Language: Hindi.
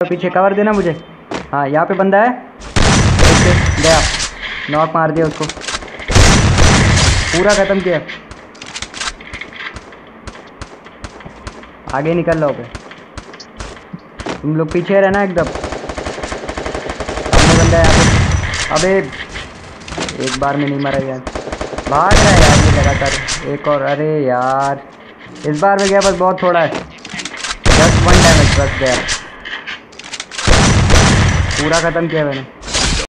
पीछे कवर देना मुझे। हाँ यहाँ पे बंदा है। ओके, गया। नॉक मार दिया उसको। पूरा ख़त्म किया। आगे निकल लो पे तुम लोग पीछे रहना एकदम। बंदा है अबे, एक बार में नहीं मरा यार। भाग रहा है यार ये लगातार। एक और, अरे यार। इस बार में गया, बस बहुत थोड़ा है। जस्ट वन डैमेज बस गया। पूरा ख़त्म किया मैंने।